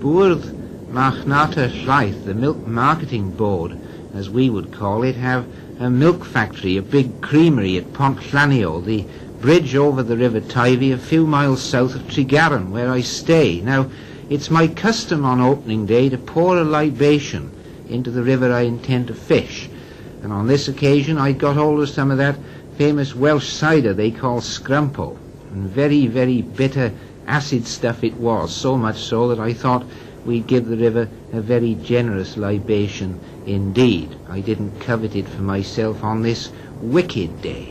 Bwrdd Marchnata Llaeth, the milk marketing board, as we would call it, have a milk factory, a big creamery at Pont Llanio, the bridge over the River Teifi, a few miles south of Tregaron, where I stay. Now, it's my custom on opening day to pour a libation into the river I intend to fish. And on this occasion I got hold of some of that famous Welsh cider they call scrumpy. And very, very bitter, acid stuff it was, so much so that I thought we'd give the river a very generous libation indeed. I didn't covet it for myself on this wicked day.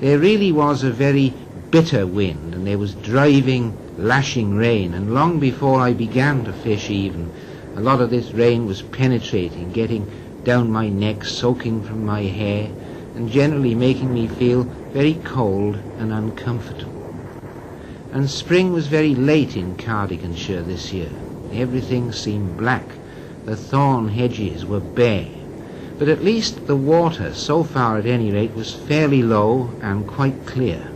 There really was a very bitter wind, and there was driving, lashing rain, and long before I began to fish even, a lot of this rain was penetrating, getting down my neck, soaking from my hair, and generally making me feel very cold and uncomfortable. And spring was very late in Cardiganshire this year. Everything seemed black. The thorn hedges were bare. But at least the water, so far at any rate, was fairly low and quite clear.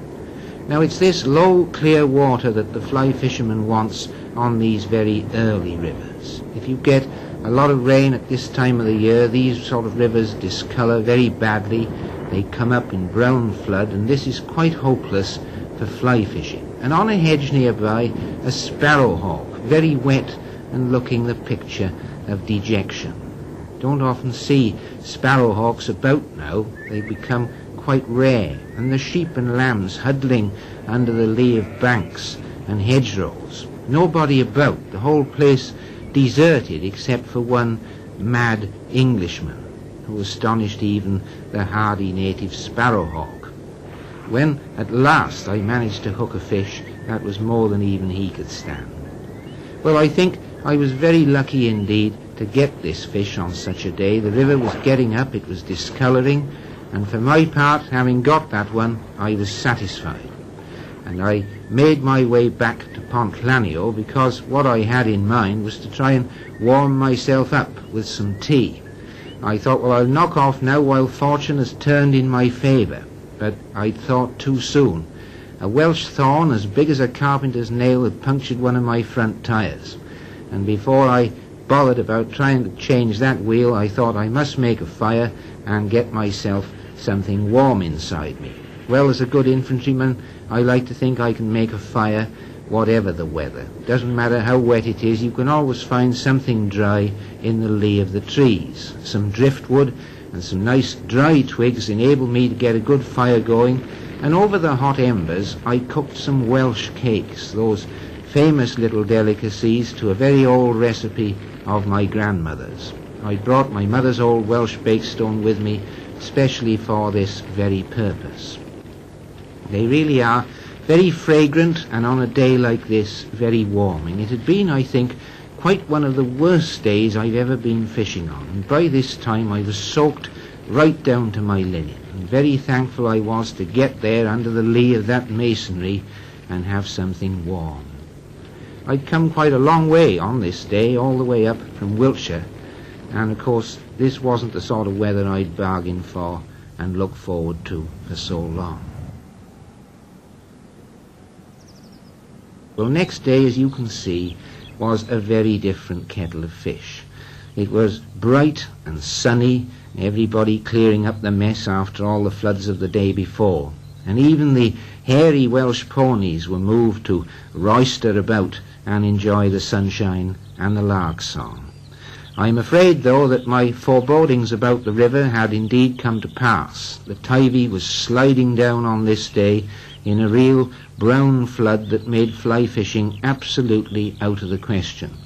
Now it's this low, clear water that the fly fisherman wants on these very early rivers. If you get a lot of rain at this time of the year, these sort of rivers discolour very badly. They come up in brown flood, and this is quite hopeless for fly fishing. And on a hedge nearby, a sparrowhawk, very wet and looking the picture of dejection. Don't often see sparrowhawks about now. They become quite rare, and the sheep and lambs huddling under the lee of banks and hedgerows. Nobody about, the whole place deserted except for one mad Englishman who astonished even the hardy native sparrowhawk. When at last I managed to hook a fish, that was more than even he could stand. Well, I think I was very lucky indeed to get this fish on such a day. The river was getting up, it was discolouring, and for my part, having got that one, I was satisfied. And I made my way back to Pont Llanio because what I had in mind was to try and warm myself up with some tea. I thought, well, I'll knock off now while fortune has turned in my favour. But I thought too soon. A Welsh thorn as big as a carpenter's nail had punctured one of my front tyres. And before I bothered about trying to change that wheel, I thought I must make a fire and get myself something warm inside me. Well, as a good infantryman, I like to think I can make a fire whatever the weather. Doesn't matter how wet it is, you can always find something dry in the lee of the trees. Some driftwood and some nice dry twigs enabled me to get a good fire going, and over the hot embers I cooked some Welsh cakes, those famous little delicacies to a very old recipe of my grandmother's. I brought my mother's old Welsh bakestone with me specially for this very purpose. They really are very fragrant and on a day like this very warming. It had been, I think, quite one of the worst days I've ever been fishing on, and by this time I was soaked right down to my linen, and very thankful I was to get there under the lee of that masonry and have something warm. I'd come quite a long way on this day, all the way up from Wiltshire, and of course this wasn't the sort of weather I'd bargained for and looked forward to for so long. Well, next day, as you can see, was a very different kettle of fish. It was bright and sunny, everybody clearing up the mess after all the floods of the day before. And even the hairy Welsh ponies were moved to roister about and enjoy the sunshine and the lark song. I am afraid, though, that my forebodings about the river had indeed come to pass. The Teifi was sliding down on this day in a real brown flood that made fly fishing absolutely out of the question.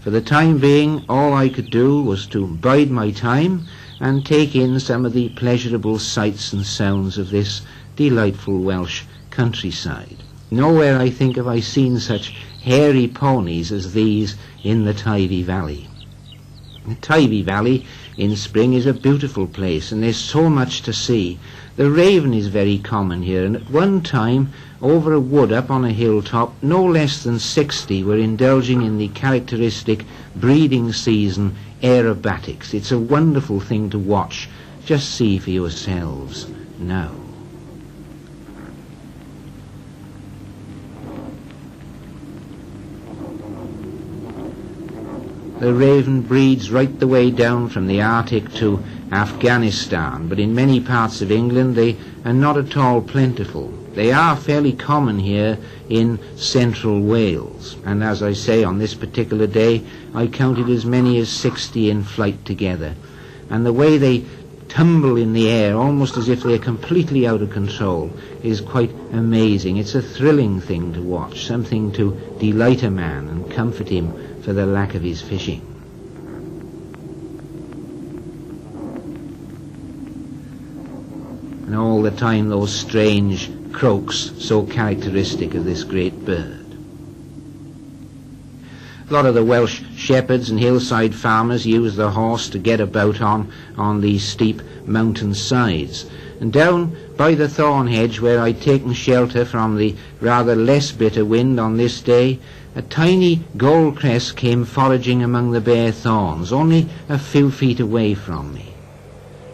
For the time being, all I could do was to bide my time and take in some of the pleasurable sights and sounds of this delightful Welsh countryside. Nowhere, I think, have I seen such hairy ponies as these in the Teifi Valley. The Teifi Valley in spring is a beautiful place and there's so much to see. The raven is very common here and at one time over a wood up on a hilltop no less than 60 were indulging in the characteristic breeding season aerobatics. It's a wonderful thing to watch. Just see for yourselves now. The raven breeds right the way down from the Arctic to Afghanistan, but in many parts of England they are not at all plentiful. They are fairly common here in central Wales, and as I say, on this particular day, I counted as many as 60 in flight together. And the way they tumble in the air, almost as if they're completely out of control, is quite amazing. It's a thrilling thing to watch, something to delight a man and comfort him for the lack of his fishing. And all the time those strange croaks so characteristic of this great bird. A lot of the Welsh shepherds and hillside farmers use the horse to get about on on these steep mountain sides. And down by the thorn hedge where I'd taken shelter from the rather less bitter wind on this day, a tiny goldcrest came foraging among the bare thorns, only a few feet away from me.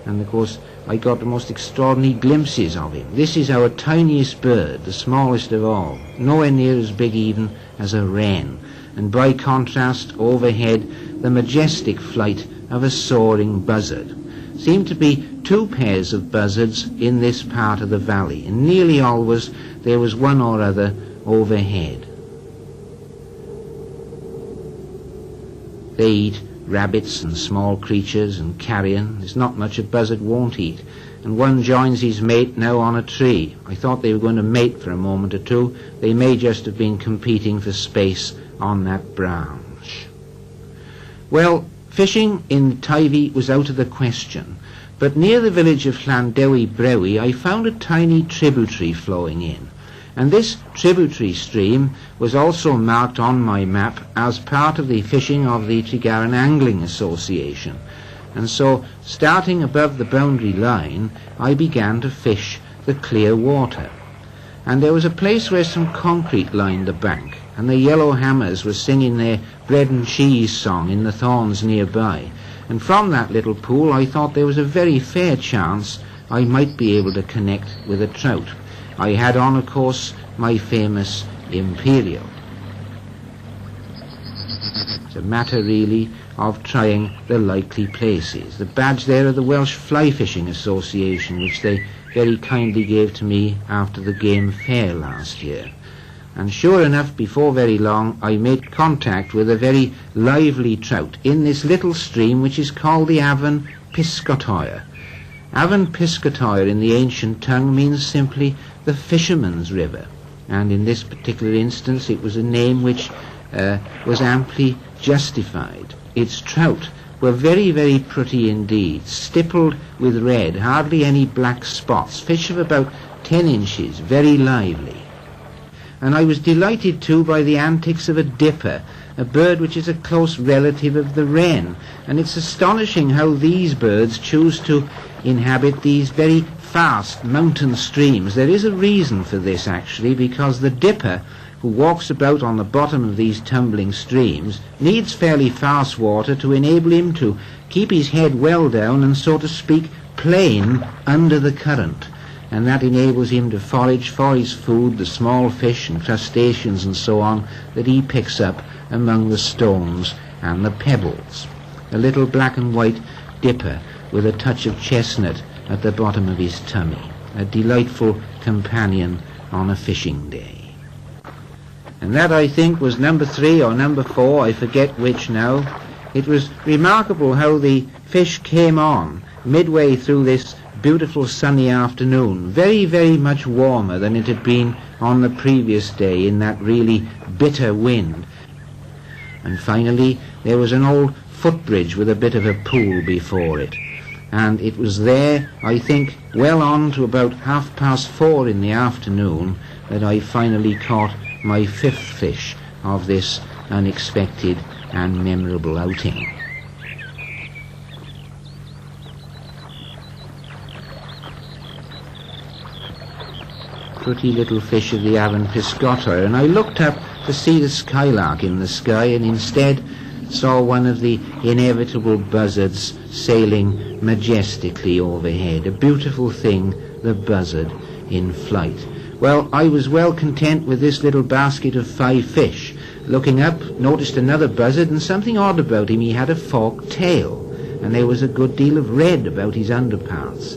And of course, I got the most extraordinary glimpses of him. This is our tiniest bird, the smallest of all, nowhere near as big even as a wren, and by contrast, overhead, the majestic flight of a soaring buzzard. seemed to be two pairs of buzzards in this part of the valley, and nearly always there was one or other overhead. They eat rabbits and small creatures and carrion. There's not much a buzzard won't eat. And one joins his mate now on a tree. I thought they were going to mate for a moment or two. They may just have been competing for space on that branch. Well, fishing in Teifi was out of the question. But near the village of Llanddewi Brefi, I found a tiny tributary flowing in and this tributary stream was also marked on my map as part of the fishing of the Tregaron Angling Association. And so, starting above the boundary line, I began to fish the clear water. And there was a place where some concrete lined the bank, and the yellow hammers were singing their bread and cheese song in the thorns nearby. And from that little pool I thought there was a very fair chance I might be able to connect with a trout. I had on, of course, my famous Imperial. It's a matter really of trying the likely places. The badge there of the Welsh Fly Fishing Association, which they very kindly gave to me after the game fair last year. And sure enough, before very long, I made contact with a very lively trout in this little stream which is called the Avon Pysgotwr. Avon Pysgotwr in the ancient tongue means simply the fisherman's river. And in this particular instance, it was a name which uh, was amply justified. Its trout were very, very pretty indeed, stippled with red, hardly any black spots, fish of about 10 inches, very lively. And I was delighted too by the antics of a dipper, a bird which is a close relative of the wren. And it's astonishing how these birds choose to inhabit these very fast mountain streams. There is a reason for this actually because the dipper who walks about on the bottom of these tumbling streams needs fairly fast water to enable him to keep his head well down and so to speak plane under the current and that enables him to forage for his food the small fish and crustaceans and so on that he picks up among the stones and the pebbles. A little black and white dipper with a touch of chestnut at the bottom of his tummy, a delightful companion on a fishing day. And that, I think, was number three or number four, I forget which now. It was remarkable how the fish came on midway through this beautiful sunny afternoon, very, very much warmer than it had been on the previous day in that really bitter wind. And finally, there was an old footbridge with a bit of a pool before it and it was there, I think, well on to about half past four in the afternoon that I finally caught my fifth fish of this unexpected and memorable outing. pretty little fish of the Avon piscator, and I looked up to see the skylark in the sky, and instead saw one of the inevitable buzzards sailing majestically overhead. A beautiful thing, the buzzard in flight. Well, I was well content with this little basket of five fish. Looking up, noticed another buzzard, and something odd about him. He had a forked tail, and there was a good deal of red about his underparts.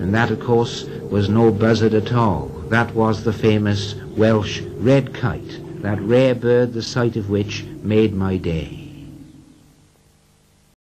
And that, of course, was no buzzard at all that was the famous Welsh red kite, that rare bird the sight of which made my day.